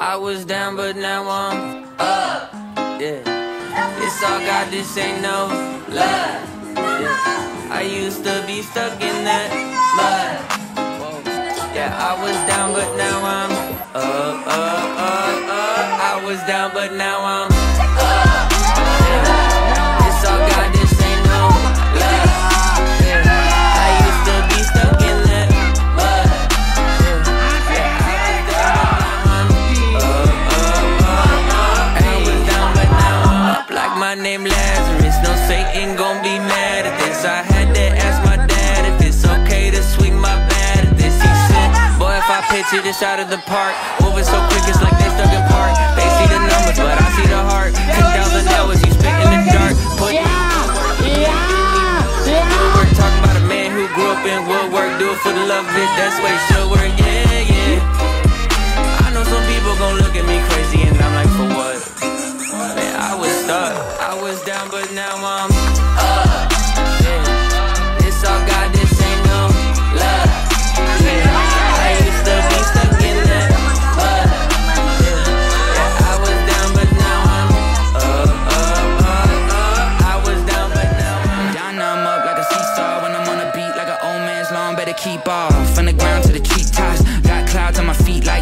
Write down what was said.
I was down, but now I'm up. Yeah. It's all God, this ain't no love. Yeah. I used to be stuck in that mud. Yeah, I was down, but now I'm up, up, up, up. I was down, but now I'm my name Lazarus. No Satan gon' be mad at this. I had to ask my dad if it's okay to swing my bat at this. He said, Boy, if I pitch it, it's out of the park. Moving so quick, it's like they stuck in park. They see the numbers, but I see the heart. 10,000 hours, you spit in the dark. Put me We're talking about a man who grew up in woodwork. Do it for the love of it, that's it should work, yeah. I was down, but now I'm up. Yeah. This all God, this ain't no love. Yeah. I used to be stuck in the mud. Yeah. yeah. I was down, but now I'm up, up, up, up. I was down, but now I'm down. Now I'm up like a seesaw when I'm on a beat, like an old man's lawn. Better keep off from the ground to the treetops. Got clouds on my feet like.